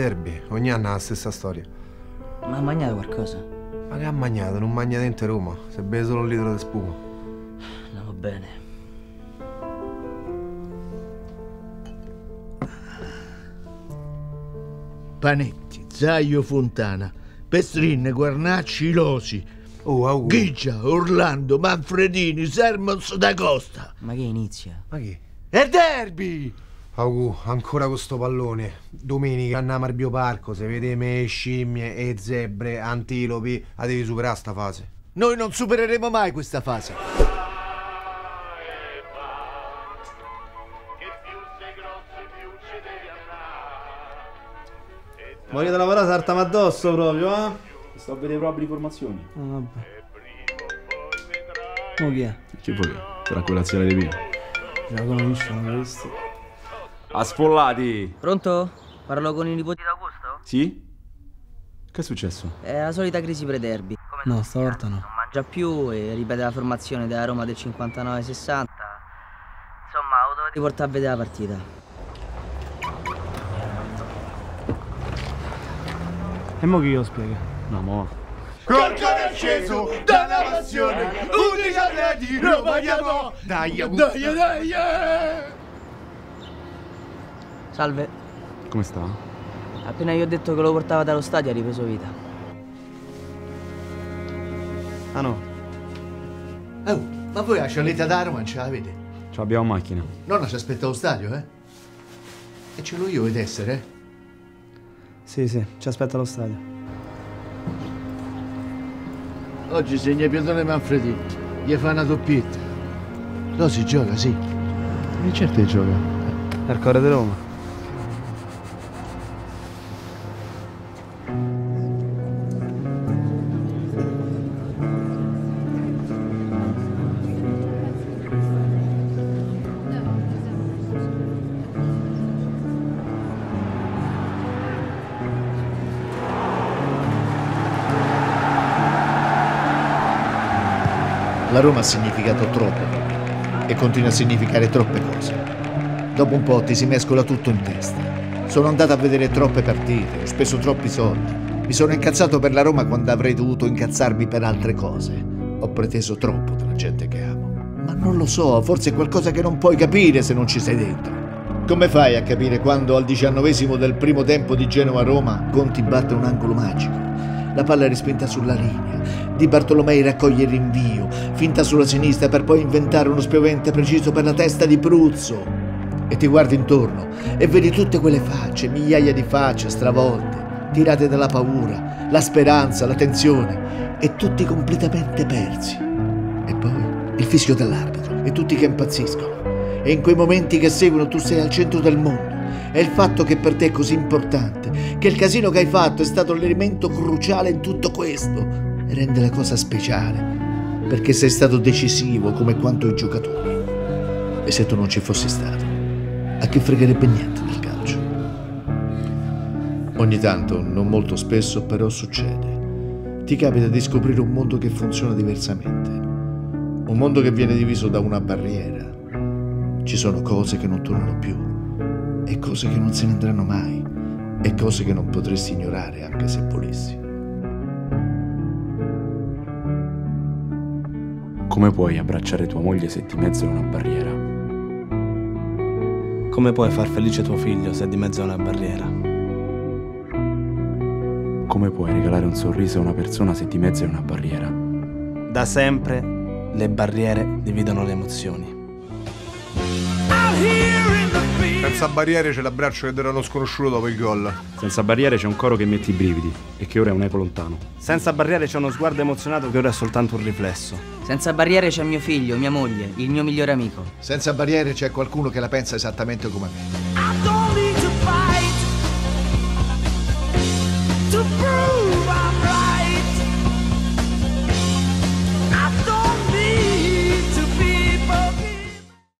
derby, ogni anno ha la stessa storia. Ma ha mangiato qualcosa? Ma che ha mangiato? Non mangia niente Roma, se beve solo un litro di spuma. No, va bene. Panetti, Zaio Fontana, Pestrin, Guarnacci, Losi, Oh, Augu. Ghiccia, Orlando, Manfredini, Sermons da Costa. Ma che inizia? Ma chi? E derby! Augu, ancora con sto pallone. Domenica andiamo al bioparco, se vede me, scimmie e zebre, antilopi, la devi superare sta fase. Noi non supereremo mai questa fase. Voglio lavorare saltami addosso proprio, eh? Sto a vedere proprio di formazioni. Ah, vabbè. Ma chi è? Chi vuoi? Tranquillazione di vino. La conosco, l'ho visto. A sfollati! Pronto? Parlo con i nipoti d'Augusto? Sì? Che è successo? È la solita crisi pre-derby. Come No, stavolta no. Non mangia più e ripete la formazione della Roma del 59-60. Insomma, lo dovete portare a vedere la partita. E mo chi lo spiega? No, mo. Col cuore acceso dalla passione, 11 atleti, Roma chiamò. Dai, Dai, dai, eh. Salve. Come sta? Appena io ho detto che lo portava dallo stadio ha ripreso vita. Ah no, Oh, ma voi la scialetta da Roma non ce l'avete? ce l'abbiamo in macchina. Nonna ci aspetta allo stadio, eh? E ce l'ho io ed essere, eh? Sì, sì, ci aspetta allo stadio. Oggi segna Pietone Manfredini, gli fa una doppietta. No, si gioca, sì. E certo che gioca. È il cuore di Roma. La Roma ha significato troppo e continua a significare troppe cose. Dopo un po' ti si mescola tutto in testa. Sono andato a vedere troppe partite, ho speso troppi soldi. Mi sono incazzato per la Roma quando avrei dovuto incazzarmi per altre cose. Ho preteso troppo dalla gente che amo. Ma non lo so, forse è qualcosa che non puoi capire se non ci sei dentro. Come fai a capire quando al diciannovesimo del primo tempo di Genova-Roma Conti batte un angolo magico? La palla è rispinta sulla linea. Di Bartolomei raccoglie il rinvio, finta sulla sinistra per poi inventare uno spiovente preciso per la testa di Pruzzo. E ti guardi intorno e vedi tutte quelle facce, migliaia di facce stravolte, tirate dalla paura, la speranza, la tensione e tutti completamente persi. E poi il fischio dell'arbitro e tutti che impazziscono. E in quei momenti che seguono tu sei al centro del mondo. È il fatto che per te è così importante, che il casino che hai fatto è stato l'elemento cruciale in tutto questo e rende la cosa speciale, perché sei stato decisivo come quanto i giocatori. E se tu non ci fossi stato, a chi fregherebbe niente del calcio? Ogni tanto, non molto spesso, però succede. Ti capita di scoprire un mondo che funziona diversamente. Un mondo che viene diviso da una barriera. Ci sono cose che non tornano più e cose che non se ne andranno mai e cose che non potresti ignorare anche se volessi. Come puoi abbracciare tua moglie se di mezzo è una barriera? Come puoi far felice tuo figlio se è di mezzo a una barriera? Come puoi regalare un sorriso a una persona se di mezzo è una barriera? Da sempre le barriere dividono le emozioni. Senza barriere c'è l'abbraccio che darà uno sconosciuto dopo il gol. Senza barriere c'è un coro che mette i brividi e che ora è un eco lontano. Senza barriere c'è uno sguardo emozionato che ora è soltanto un riflesso. Senza barriere c'è mio figlio, mia moglie, il mio migliore amico. Senza barriere c'è qualcuno che la pensa esattamente come me. I don't need to fight to prove